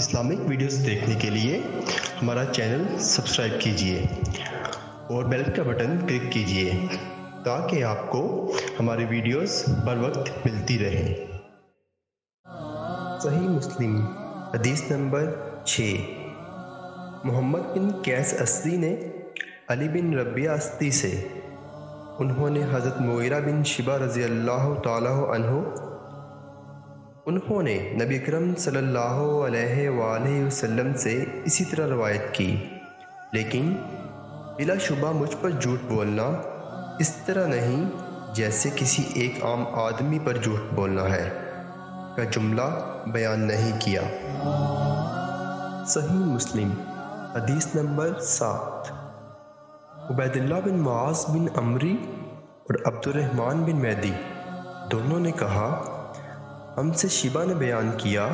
Islamic videos देखने के लिए हमारा चैनल सब्सक्राइब कीजिए और बेल का बटन क्लिक कीजिए ताकि आपको हमारे वीडियोस बर वक्त मिलती रहे। सही मुस्लिम, हदीस नंबर छः। मोहम्मद बिन कैस अस्ती ने अली बिन रबिया अस्ती से उन्होंने हज़रत मुगीरा बिन शिबा रज़ी अल्लाह तहो उन्होंने नबी अकरम सल्लल्लाहु वसल्लम से इसी तरह रवायत की। लेकिन बिलाशुबा मुझ पर झूठ बोलना इस तरह नहीं जैसे किसी एक आम आदमी पर झूठ बोलना है, का जुमला बयान नहीं किया। सही मुस्लिम, हदीस नंबर सात। उबैदुल्ला बिन मुआज बिन अमरी और अब्दुलरहमान बिन मैदी दोनों ने कहा हमसे शिबा ने बयान किया,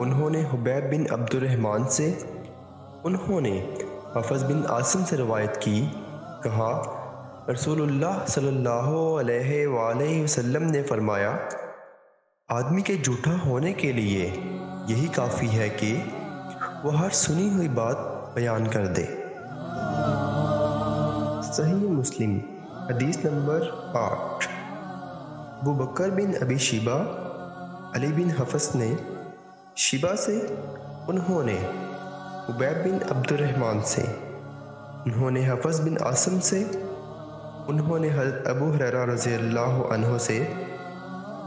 उन्होंने हुबैब बिन अब्दुलरहमान से, उन्होंने हफज बिन आसम से रवायत की, कहा, रसूलुल्लाह सल्लल्लाहु अलैहि वसल्लम ने फरमाया, आदमी के झूठा होने के लिए यही काफ़ी है कि वह हर सुनी हुई बात बयान कर दे। सही मुस्लिम, हदीस नंबर आठ वो बकर बिन अबी शिबा अली बिन हफस ने शिबा से उन्होंने उबैब बिन अब्दुलरहमान से, उन्होंने हफस बिन आसम से, उन्होंने हज़रत अबू हरा रज़ी अल्लाह से,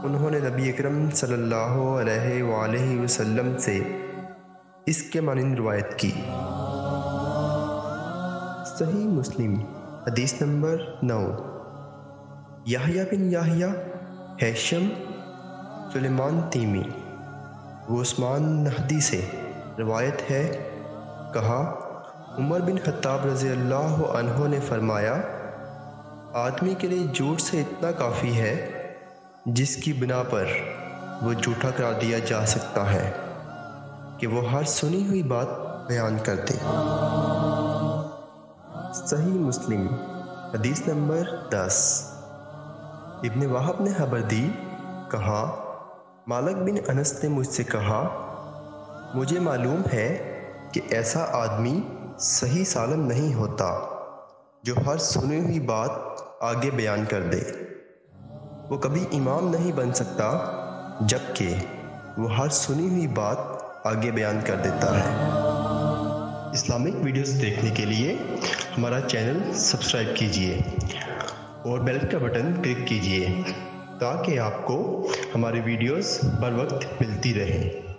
उन्होंने नबी अकरम सल्लल्लाहु अलैहि वसल्लम से इसके मानंद रवायत की। सही मुस्लिम, हदीस नंबर नौ। Yahya bin Yahya, Hushaim Sulaiman Taimi. Usman Nahdi से रवायत है, कहा, उमर बिन खत्ताब रज़ी अल्लाह ने फरमाया, आदमी के लिए झूठ से इतना काफ़ी है, जिसकी बिना पर वो झूठा करा दिया जा सकता है, कि वो हर सुनी हुई बात बयान कर दे। सही मुस्लिम, हदीस नंबर दस। इब्ने वाहब ने खबर दी, कहा मालक बिन अनस ने मुझसे कहा, मुझे मालूम है कि ऐसा आदमी सही सालम नहीं होता जो हर सुनी हुई बात आगे बयान कर दे। वो कभी इमाम नहीं बन सकता जबकि वो हर सुनी हुई बात आगे बयान कर देता है। इस्लामिक वीडियोस देखने के लिए हमारा चैनल सब्सक्राइब कीजिए और बेल का बटन क्लिक कीजिए। ताकि आपको हमारी वीडियोस बर वक्त मिलती रहें।